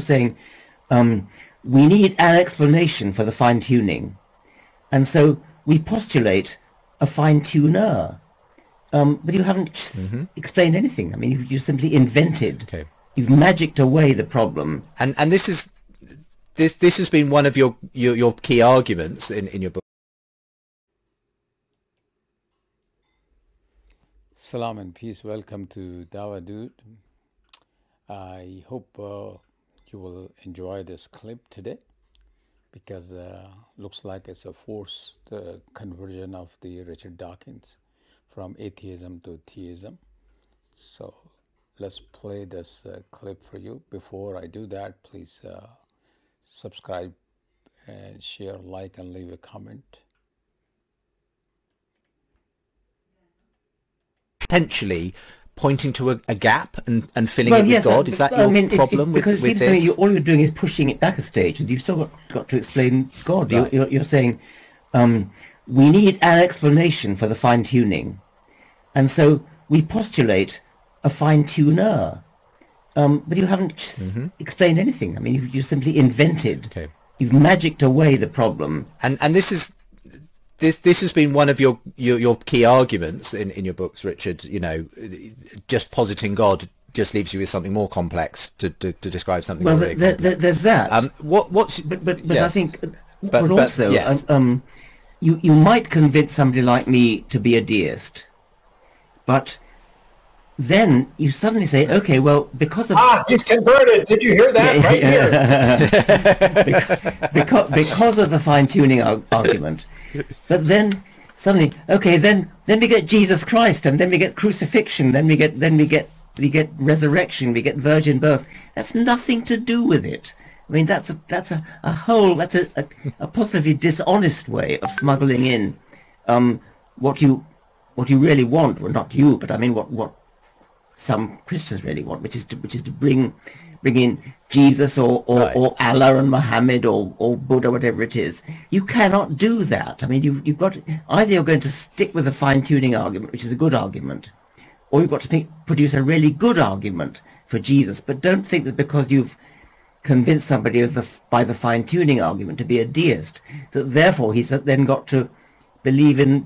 you're saying um, we need an explanation for the fine tuning, and so we postulate a fine tuner. Um, but you haven't mm-hmm. explained anything. I mean, you've, you simply invented. Okay. You've magicked away the problem. And and this is this this has been one of your your, your key arguments in, in your book. Salam and peace. Welcome to Dawahdude. I hope uh, you will enjoy this clip today because uh, looks like it's a forced uh, conversion of the Richard Dawkins from atheism to theism. So let's play this uh, clip for you. Before I do that, please uh, subscribe and share, like, and leave a comment. Potentially pointing to a, a gap and, and filling well, it yes, with God? Is that your I mean, problem it, it, because with, it seems to me you, all you're doing is pushing it back a stage, and you've still got, got to explain God. Right. You're, you're, saying um, we need an explanation for the fine tuning, and so we postulate a fine tuner. Um, but you haven't mm-hmm. explained anything. I mean, you've, you simply invented. Okay. You've magicked away the problem. And and this is this this has been one of your, your, your key arguments in, in your books, Richard. You know, just positing God just leaves you with something more complex to, to, to describe something. Well, really there, there, there's that. Um, what what's but but, but I think but, but also but, yes. um, um, you you might convince somebody like me to be a deist, but then you suddenly say, okay, well, because of ah, he's converted. Did you hear that yeah, right yeah. here? because, because of the fine tuning argument, but then suddenly, okay, then then we get Jesus Christ, and then we get crucifixion, then we get then we get we get resurrection, we get virgin birth. That's nothing to do with it. I mean, that's a that's a, a whole that's a, a, a positively dishonest way of smuggling in um, what you what you really want. Well, not you, but I mean what what some Christians really want, which is to which is to bring bring in Jesus or, or, right. or Allah and Muhammad or, or Buddha, whatever it is. You cannot do that. I mean, you, you've got either you're going to stick with a fine-tuning argument, which is a good argument, or you've got to think, produce a really good argument for Jesus. But don't think that because you've convinced somebody the, by the fine-tuning argument to be a deist, that therefore he's then got to believe in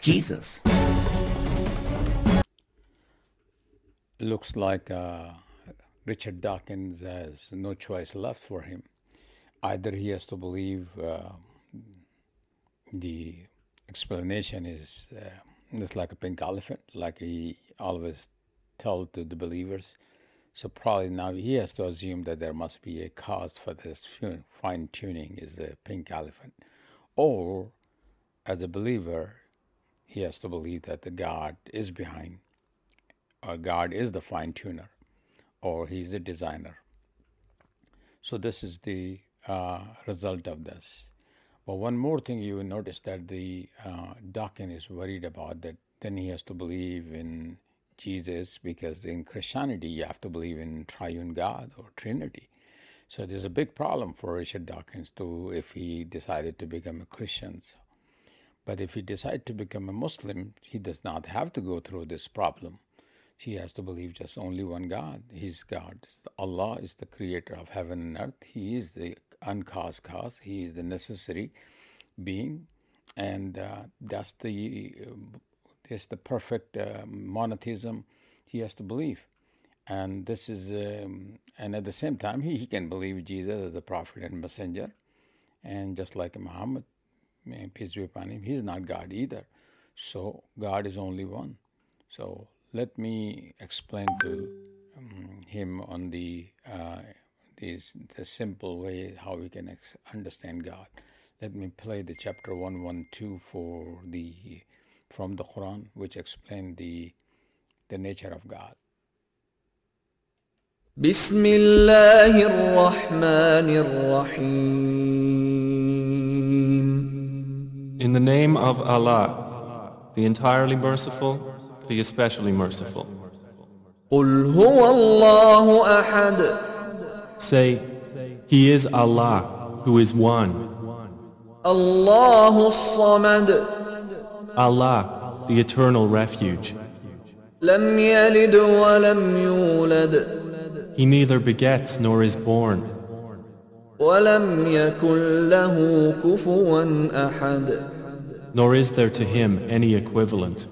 Jesus. Looks like... Uh Richard Dawkins has no choice left for him. Either he has to believe uh, the explanation is uh, it's like a pink elephant, like he always told to the believers. So probably now he has to assume that there must be a cause for this fine tuning is the pink elephant. Or as a believer, he has to believe that the God is behind or God is the fine tuner or he's the designer. So this is the uh, result of this. But one more thing you will notice that the uh, Dawkins is worried about that then he has to believe in Jesus because in Christianity you have to believe in triune God or Trinity. So there's a big problem for Richard Dawkins too if he decided to become a Christian. But if he decided to become a Muslim, he does not have to go through this problem she has to believe just only one God. He's God. Allah is the creator of heaven and earth. He is the uncaused cause. He is the necessary being, and uh, that's the uh, that's the perfect uh, monotheism he has to believe. And this is, um, and at the same time, he, he can believe Jesus as a prophet and messenger. And just like Muhammad, peace be upon him, he's not God either. So God is only one. So let me explain to um, him on the, uh, this, the simple way how we can ex- understand God. Let me play the chapter 112 for the from the Quran, which explain the the nature of God. بسم الله الرحمن الرحيم In the name of Allah, the entirely merciful, the especially merciful. Say, He is Allah, who is one. Allah, the eternal refuge. He neither begets nor is born. Nor is there to him any equivalent.